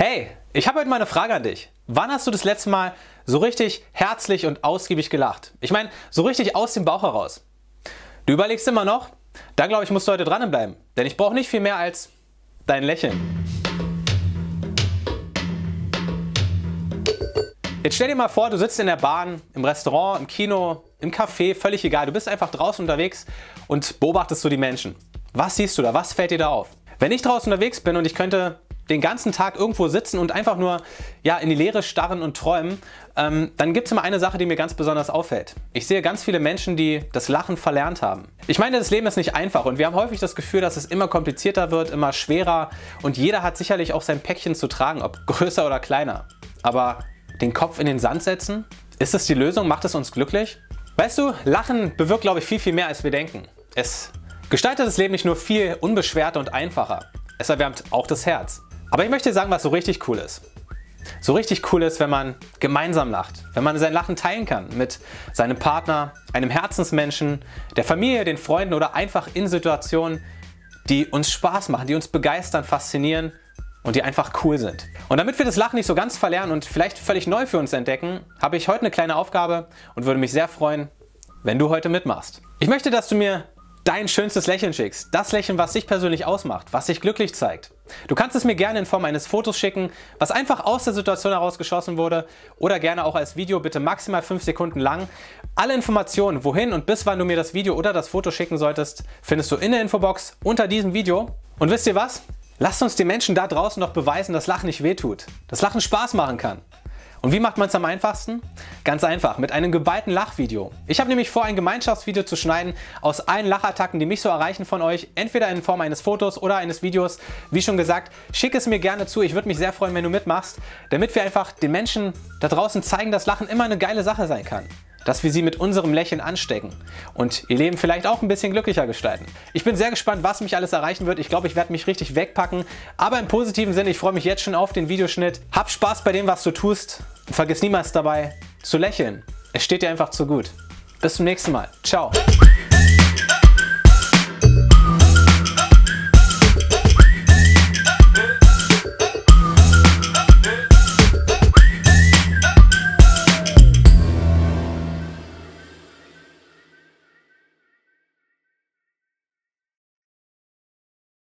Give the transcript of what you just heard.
Hey, ich habe heute mal eine Frage an dich. Wann hast du das letzte Mal so richtig herzlich und ausgiebig gelacht? Ich meine, so richtig aus dem Bauch heraus. Du überlegst immer noch? Dann glaube ich, musst du heute dranbleiben. Denn ich brauche nicht viel mehr als dein Lächeln. Jetzt stell dir mal vor, du sitzt in der Bahn, im Restaurant, im Kino, im Café, völlig egal. Du bist einfach draußen unterwegs und beobachtest du die Menschen. Was siehst du da? Was fällt dir da auf? Wenn ich draußen unterwegs bin und ich könnte den ganzen Tag irgendwo sitzen und einfach nur ja, in die Leere starren und träumen, ähm, dann gibt es immer eine Sache, die mir ganz besonders auffällt. Ich sehe ganz viele Menschen, die das Lachen verlernt haben. Ich meine, das Leben ist nicht einfach und wir haben häufig das Gefühl, dass es immer komplizierter wird, immer schwerer und jeder hat sicherlich auch sein Päckchen zu tragen, ob größer oder kleiner. Aber den Kopf in den Sand setzen? Ist das die Lösung? Macht es uns glücklich? Weißt du, Lachen bewirkt, glaube ich, viel, viel mehr, als wir denken. Es gestaltet das Leben nicht nur viel unbeschwerter und einfacher, es erwärmt auch das Herz. Aber ich möchte sagen, was so richtig cool ist. So richtig cool ist, wenn man gemeinsam lacht, wenn man sein Lachen teilen kann mit seinem Partner, einem Herzensmenschen, der Familie, den Freunden oder einfach in Situationen, die uns Spaß machen, die uns begeistern, faszinieren und die einfach cool sind. Und damit wir das Lachen nicht so ganz verlernen und vielleicht völlig neu für uns entdecken, habe ich heute eine kleine Aufgabe und würde mich sehr freuen, wenn du heute mitmachst. Ich möchte, dass du mir dein schönstes Lächeln schickst. Das Lächeln, was dich persönlich ausmacht, was dich glücklich zeigt. Du kannst es mir gerne in Form eines Fotos schicken, was einfach aus der Situation heraus geschossen wurde oder gerne auch als Video, bitte maximal 5 Sekunden lang. Alle Informationen, wohin und bis wann du mir das Video oder das Foto schicken solltest, findest du in der Infobox unter diesem Video. Und wisst ihr was? Lasst uns den Menschen da draußen doch beweisen, dass Lachen nicht wehtut, dass Lachen Spaß machen kann. Und wie macht man es am einfachsten? Ganz einfach, mit einem geballten Lachvideo. Ich habe nämlich vor, ein Gemeinschaftsvideo zu schneiden aus allen Lachattacken, die mich so erreichen von euch, entweder in Form eines Fotos oder eines Videos. Wie schon gesagt, schick es mir gerne zu. Ich würde mich sehr freuen, wenn du mitmachst, damit wir einfach den Menschen da draußen zeigen, dass Lachen immer eine geile Sache sein kann dass wir sie mit unserem Lächeln anstecken und ihr Leben vielleicht auch ein bisschen glücklicher gestalten. Ich bin sehr gespannt, was mich alles erreichen wird. Ich glaube, ich werde mich richtig wegpacken, aber im positiven Sinne, ich freue mich jetzt schon auf den Videoschnitt. Hab Spaß bei dem, was du tust und vergiss niemals dabei zu lächeln. Es steht dir einfach zu gut. Bis zum nächsten Mal. Ciao.